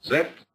certo?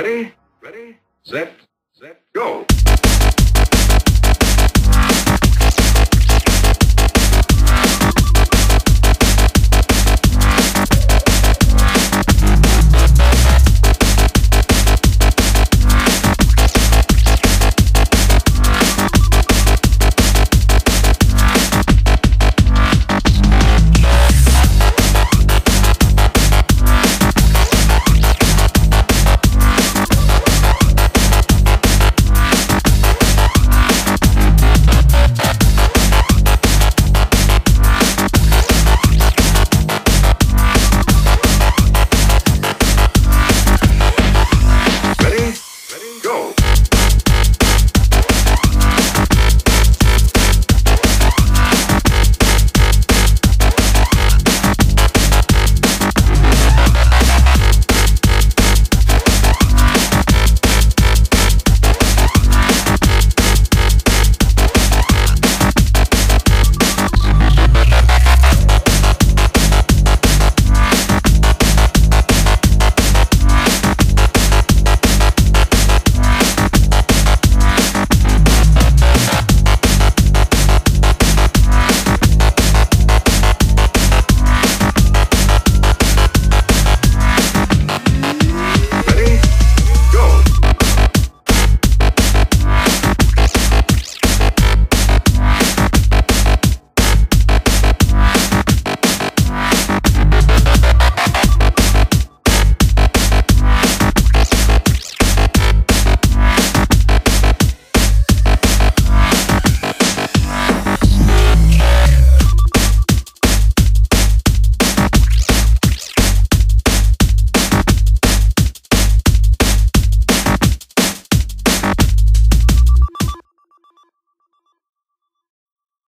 Ready? Ready? Set. Set. Go.